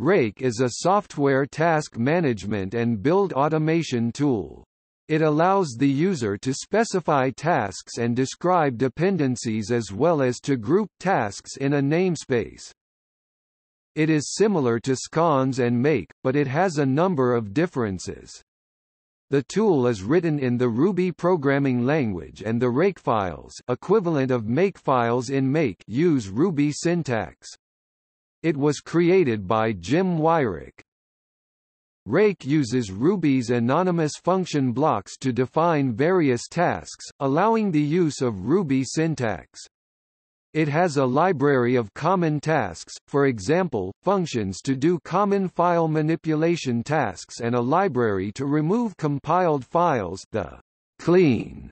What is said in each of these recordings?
Rake is a software task management and build automation tool. It allows the user to specify tasks and describe dependencies as well as to group tasks in a namespace. It is similar to SCons and Make, but it has a number of differences. The tool is written in the Ruby programming language and the Rake files equivalent of make files in Make use Ruby syntax. It was created by Jim Weirich. Rake uses Ruby's anonymous function blocks to define various tasks, allowing the use of Ruby syntax. It has a library of common tasks, for example, functions to do common file manipulation tasks and a library to remove compiled files the clean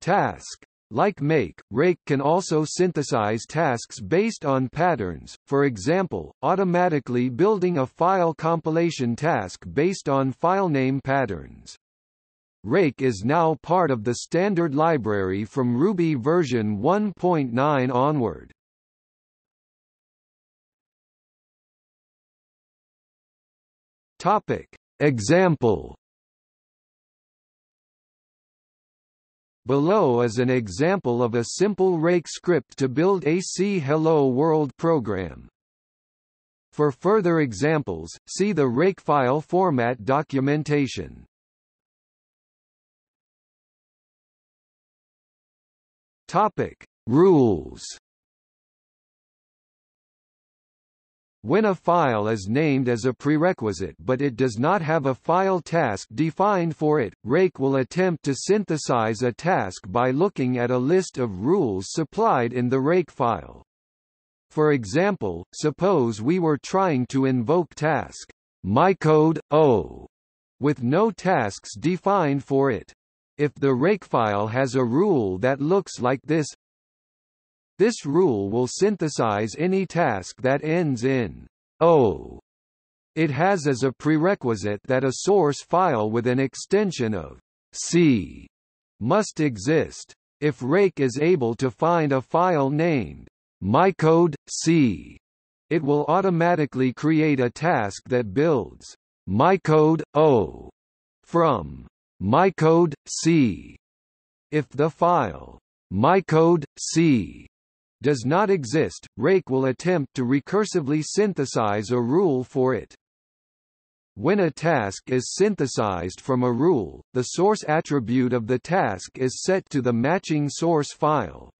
task. Like Make, Rake can also synthesize tasks based on patterns, for example, automatically building a file compilation task based on filename patterns. Rake is now part of the standard library from Ruby version 1.9 onward. Topic. Example Below is an example of a simple Rake script to build a C Hello World program. For further examples, see the Rake file format documentation. Topic: Rules When a file is named as a prerequisite but it does not have a file task defined for it, Rake will attempt to synthesize a task by looking at a list of rules supplied in the Rake file. For example, suppose we were trying to invoke task mycode o with no tasks defined for it. If the Rake file has a rule that looks like this, this rule will synthesize any task that ends in O. It has as a prerequisite that a source file with an extension of C must exist. If Rake is able to find a file named mycode C, it will automatically create a task that builds mycode O from mycode C. If the file mycode C does not exist, Rake will attempt to recursively synthesize a rule for it. When a task is synthesized from a rule, the source attribute of the task is set to the matching source file.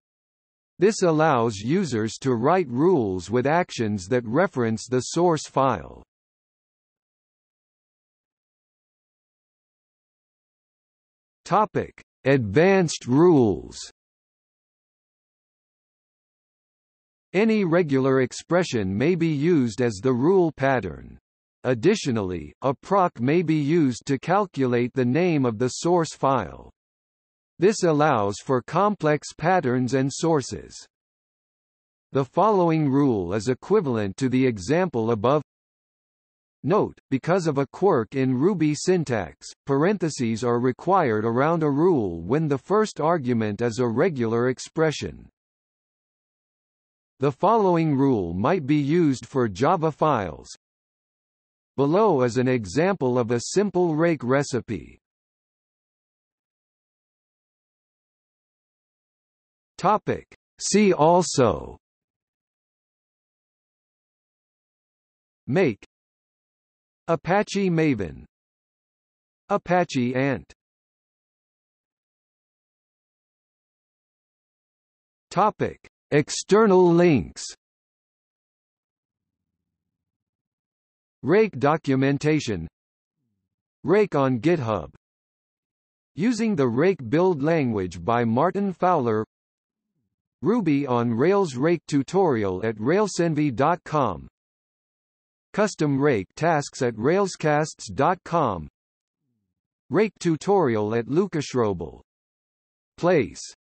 This allows users to write rules with actions that reference the source file. Topic: Advanced rules. Any regular expression may be used as the rule pattern. Additionally, a proc may be used to calculate the name of the source file. This allows for complex patterns and sources. The following rule is equivalent to the example above. Note, because of a quirk in Ruby syntax, parentheses are required around a rule when the first argument is a regular expression. The following rule might be used for Java files. Below is an example of a simple rake recipe. Topic. See also Make Apache Maven Apache Ant Topic External links. Rake documentation. Rake on GitHub. Using the Rake build language by Martin Fowler. Ruby on Rails Rake tutorial at railsenvy.com Custom Rake tasks at railscasts.com Rake tutorial at Lucasrobel Place